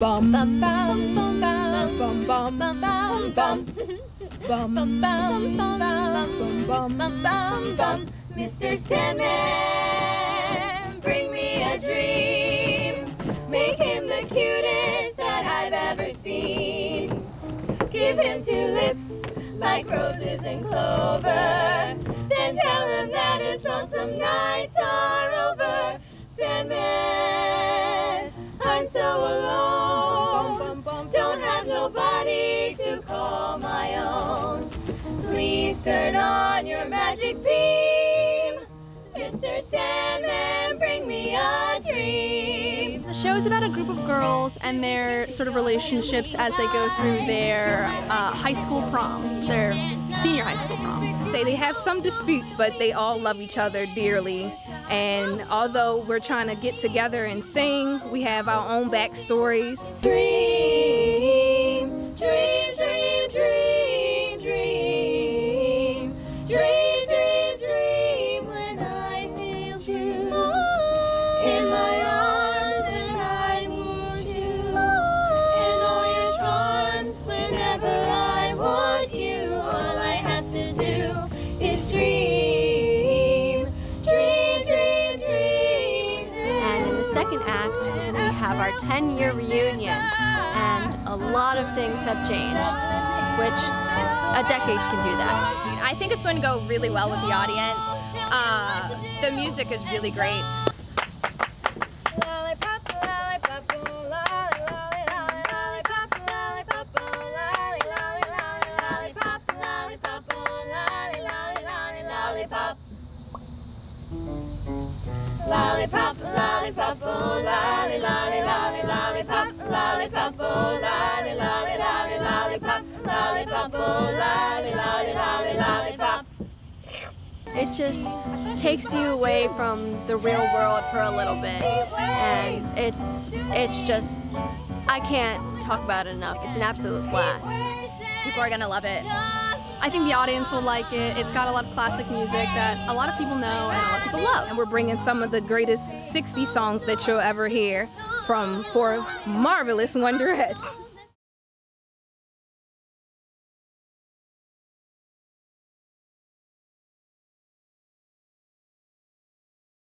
Bum bum bum bum bum bum bum bum bum bum bum bum bum bum bum bum bum Mr. Sandman, bring me a dream. Make him the cutest that I've ever seen. Give him two lips like roses and clover. Then tell him that his lonesome nights magic beam. Mr. Sandman, bring me a dream. The show is about a group of girls and their sort of relationships as they go through their uh, high school prom, their senior high school prom. Say they have some disputes, but they all love each other dearly. And although we're trying to get together and sing, we have our own backstories. Dream, second act, we have our 10 year reunion, and a lot of things have changed, which a decade can do that. I think it's going to go really well with the audience. Uh, the music is really great. Lollipop, lollipop, It just takes you away from the real world for a little bit, and it's it's just I can't talk about it enough. It's an absolute blast. People are to love it. I think the audience will like it. It's got a lot of classic music that a lot of people know and a lot of people love. And we're bringing some of the greatest 60 songs that you'll ever hear from four marvelous Wonderettes.